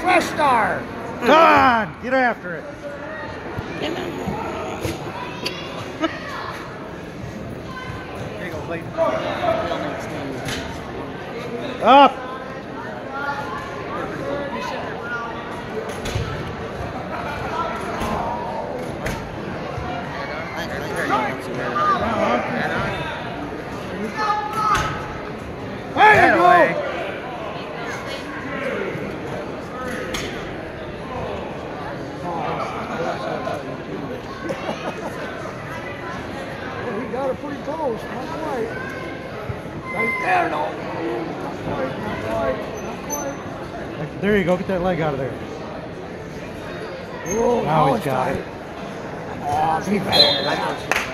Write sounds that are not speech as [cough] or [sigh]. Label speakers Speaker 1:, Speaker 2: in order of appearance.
Speaker 1: Fresh star.
Speaker 2: Come on, get after it. [laughs] Up.
Speaker 1: Go. [laughs] Well, he got it pretty close. Not quite. Right there, no.
Speaker 2: There you go. Get that leg out of there.
Speaker 1: Oh,
Speaker 2: Now he's oh,
Speaker 1: it's
Speaker 2: got it.
Speaker 1: Oh, be better.